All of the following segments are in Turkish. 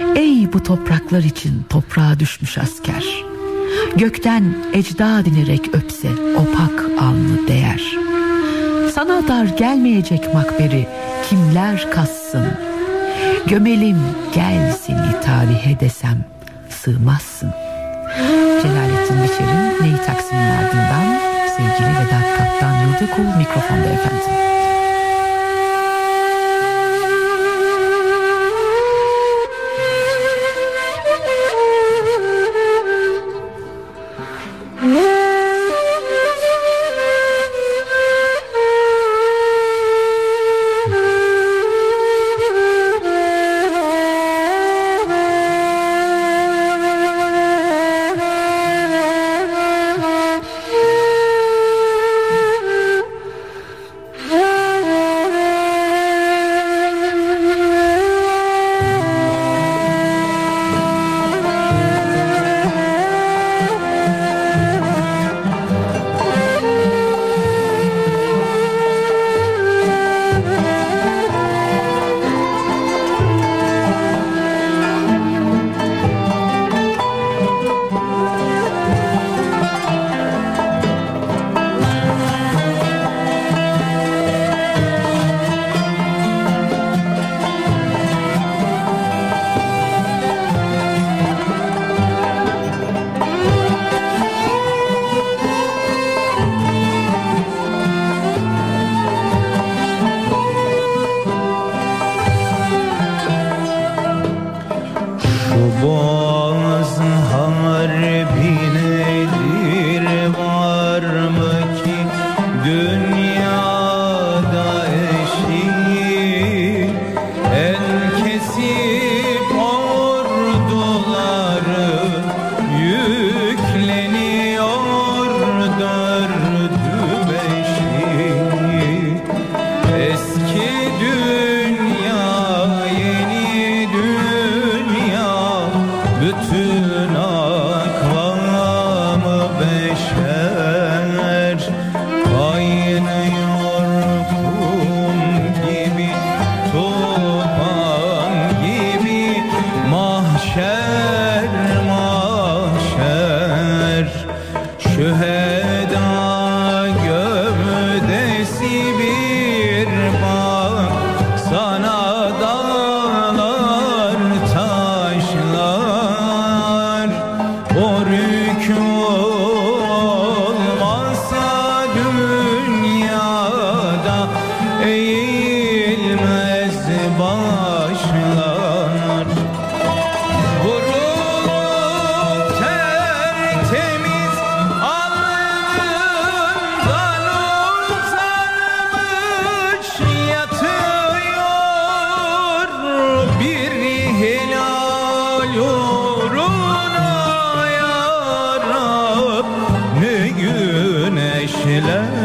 Ey bu topraklar için toprağa düşmüş asker. Gökten ecda dinerek öpse opak alnı değer. Sana dar gelmeyecek makberi kimler kassın? Gömelim gel seni tarihe desem sığmazsın. Celalettin Biçer'in Neyi Taksim'in ardından sevgili Vedat Kaptan Yıldırkul mikrofonda efendim. Yeah.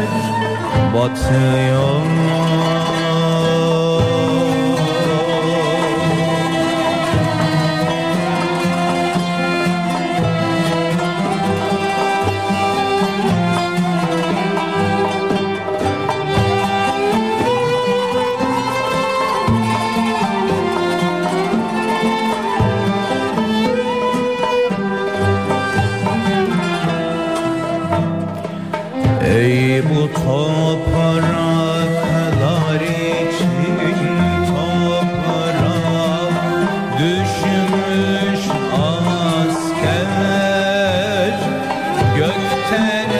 düşmüş ten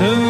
soon.